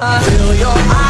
Feel your eyes.